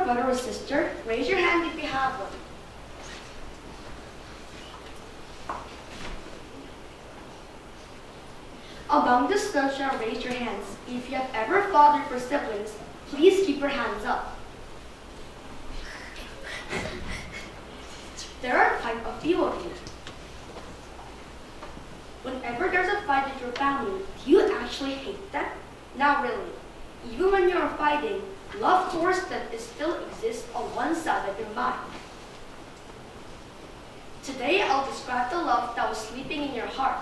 a brother or sister? Raise your hand if you have one. Among the students raise your hands. If you have ever fathered your siblings, please keep your hands up. There are quite a few of you. Whenever there's a fight in your family, do you actually hate them? Not really. Even when you're fighting, love towards them still exists on one side of your mind. Today I'll describe the love that was sleeping in your heart.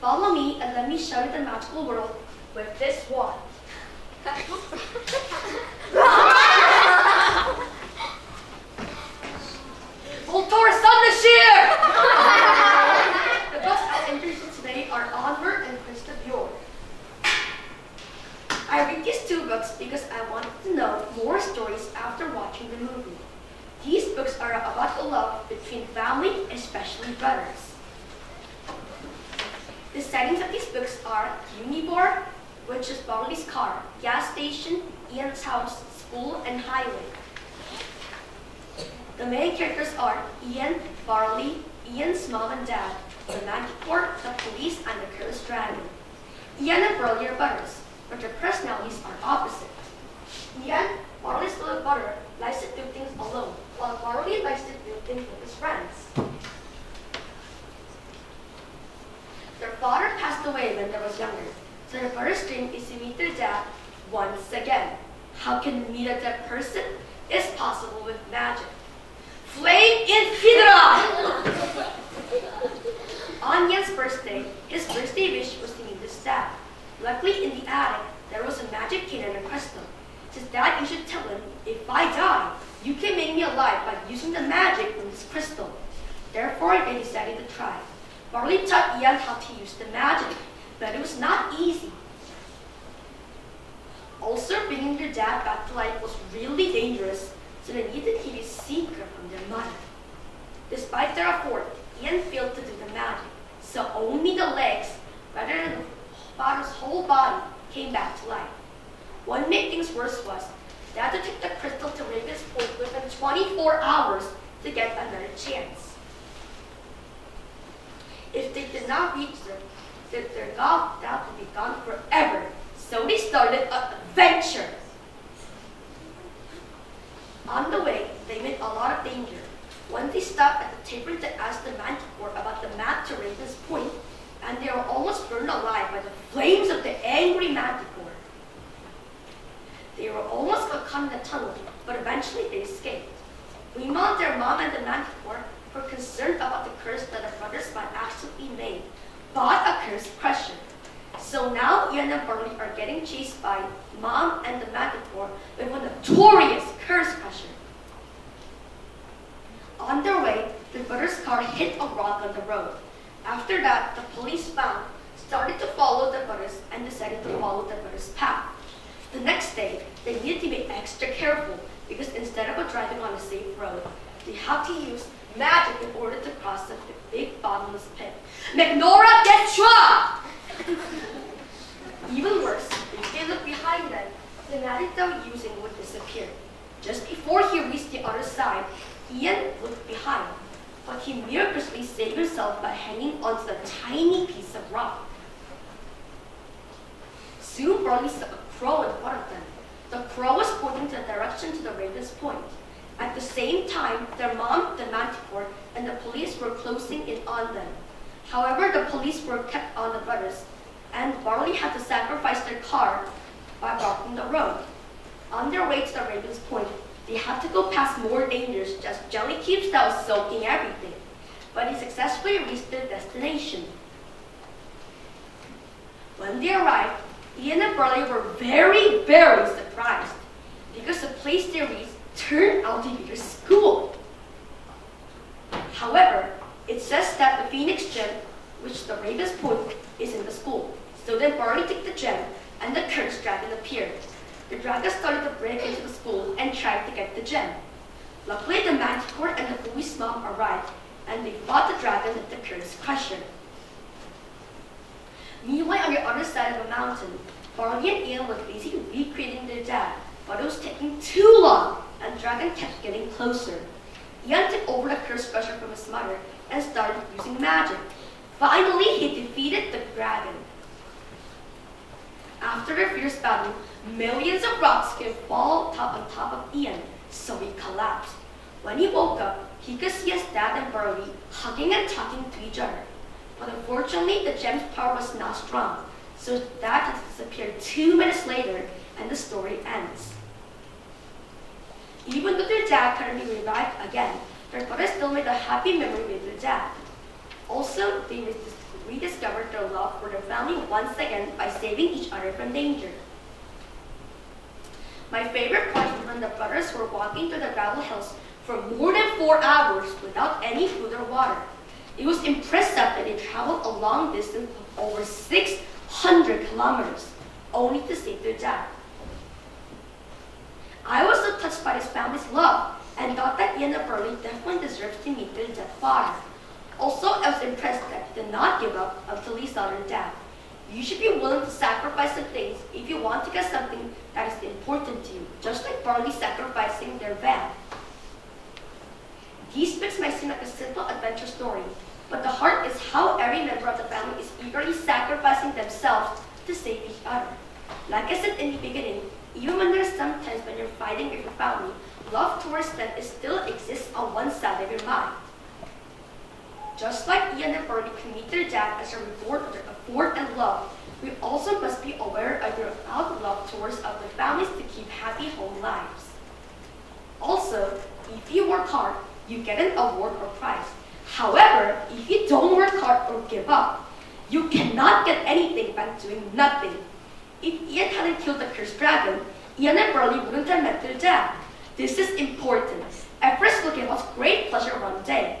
Follow me and let me show you the magical world with this wand. Voltar Thundasir! the books I'll introduce today are Onward and Prince of Yore. I read these two books because I wanted to know more stories after watching the movie. These books are about the love between family, especially brothers. The settings of these books are Unibar, which is Barley's car, gas station, Ian's house, school, and highway. The main characters are Ian, Barley, Ian's mom and dad, the Manticore, the police, and the cursed dragon. Ian and Barley are brothers, but their personalities are opposite. Ian, Barley's little brother, likes to do things alone, while Barley likes to do things with his friends. Their father passed away when they was younger, so their first dream is to meet their dad once again. How can we meet a dead person? It's possible with magic. Flame in Infidra! On Ian's birthday, his birthday wish was to meet his dad. Luckily, in the attic, there was a magic cane and a crystal. His dad you should tell him, if I die, you can make me alive by using the magic from this crystal. Therefore, they decided to try. Barley taught Ian how to use the magic, but it was not easy. Also, bringing their dad back to life was really dangerous, so they needed to keep a secret from their mother. Despite their effort, Ian failed to do the magic, so only the legs, rather than the father's whole body, came back to life. What made things worse was, they had to take the crystal to Raven's Point within 24 hours to get another chance. If they did not reach them, then their god that would be gone forever. So they started an adventure. On the way, they met a lot of danger. When they stopped at the tavern to ask the manticore about the map to Raven's Point, and they were almost burned alive by the flames of the angry manticore. They were almost caught in the tunnel, but eventually they escaped. We Meanwhile, their mom and the manticore were concerned about the curse that their brothers might accidentally made, but a curse crusher. So now Ian and Barley are getting chased by Mom and the Manticore with a notorious curse crusher. On their way, the brothers' car hit a rock on the road. After that, the police found, started to follow the brothers and decided to follow the brothers' path. The next day, they needed to be extra careful because instead of driving on a safe road, they had to use magic in order to cross the big bottomless pit. Magnora get! Even worse, if they look behind them, the magic they were using would disappear. Just before he reached the other side, Ian looked behind, but he miraculously saved himself by hanging onto a tiny piece of rock. Soon Barley saw a crow in front of them. The crow was pointing the direction to the Raven's Point. At the same time, their mom, the Manticore, and the police were closing in on them. However, the police were kept on the brothers, and Barley had to sacrifice their car by blocking the road. On their way to the Raven's Point, they had to go past more dangers, just jelly cubes that was soaking everything. But they successfully reached their destination. When they arrived, Ian and Barley were very, very surprised because the place they reached turned out to be their school. However, it says that the Phoenix gem, which the Raven's put, is in the school. So then Barley took the gem, and the cursed dragon appeared. The dragon started to break into the school tried to get the gem. Luckily, the Manticore and the police mom arrived, and they fought the dragon with the cursed crusher. Meanwhile, on the other side of the mountain, Barley and Ian were busy recreating their dad, but it was taking too long, and the Dragon kept getting closer. Ian took over the cursed Crusher from his mother and started using magic. Finally, he defeated the dragon. After a fierce battle, millions of rocks came fall top on top of Ian, so he collapsed. When he woke up, he could see his dad and Barley hugging and talking to each other. But unfortunately, the gem's power was not strong, so dad had disappeared two minutes later, and the story ends. Even though their dad couldn't be revived again, their brother still made a happy memory with their dad. Also, they rediscovered their love for their family once again by saving each other from danger. My favorite part was when the brothers were walking through the gravel hills for more than four hours without any food or water. It was impressive that they traveled a long distance of over 600 kilometers, only to save their dad. I was so touched by his family's love and thought that Ian and Barley definitely deserved to meet their dead father. Also, I was impressed that he did not give up You should be willing to sacrifice some things if you want to get something that is important to you, just like Barley sacrificing their van. These books might seem like a simple adventure story, but the heart is how every member of the family is eagerly sacrificing themselves to save each other. Like I said in the beginning, even when there's sometimes when you're fighting with your family, love towards them still exists on one side of your mind. Just like Ian and Bernie can meet their dad as a reward of their effort and love, we also must be aware of their love towards other families to keep happy home lives. Also, if you work hard, you get an award or prize. However, if you don't work hard or give up, you cannot get anything by doing nothing. If Ian hadn't killed the cursed dragon, Ian and Barley wouldn't have met their dad. This is important. Efforts will give us great pleasure one day.